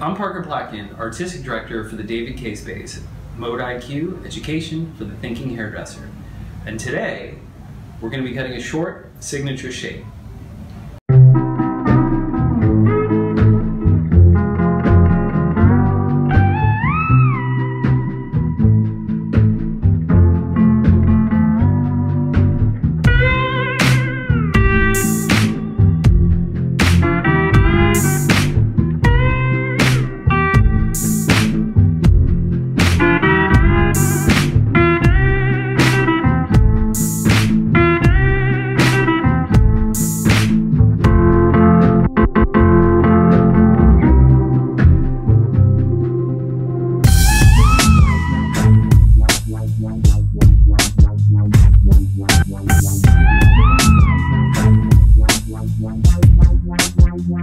I'm Parker Plotkin, Artistic Director for the David K Space, Mode IQ Education for the Thinking Hairdresser. And today, we're going to be cutting a short signature shape.